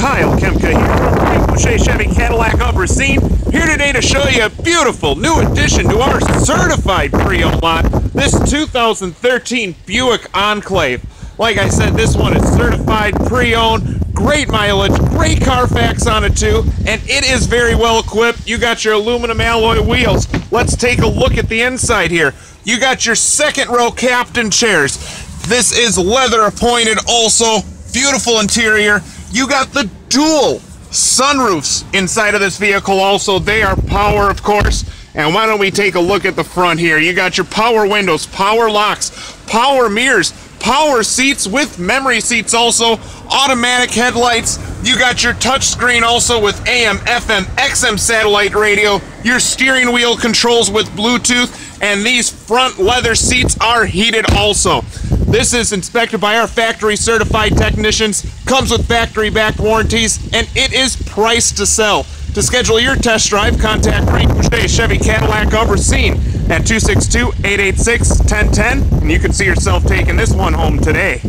Kyle Kemka here from Boucher Chevy Cadillac of Racine. Here today to show you a beautiful new addition to our certified pre-owned lot. This 2013 Buick Enclave. Like I said, this one is certified pre-owned, great mileage, great Carfax on it too, and it is very well equipped. You got your aluminum alloy wheels. Let's take a look at the inside here. You got your second row captain chairs. This is leather appointed also. Beautiful interior. You got the dual sunroofs inside of this vehicle also. They are power, of course. And why don't we take a look at the front here? You got your power windows, power locks, power mirrors, power seats with memory seats also, automatic headlights. You got your touchscreen also with AM, FM, XM satellite radio, your steering wheel controls with Bluetooth, and these front leather seats are heated also. This is inspected by our factory certified technicians, comes with factory backed warranties, and it is priced to sell. To schedule your test drive, contact Boucher Chevy Cadillac of Racine at 262 886 1010, and you can see yourself taking this one home today.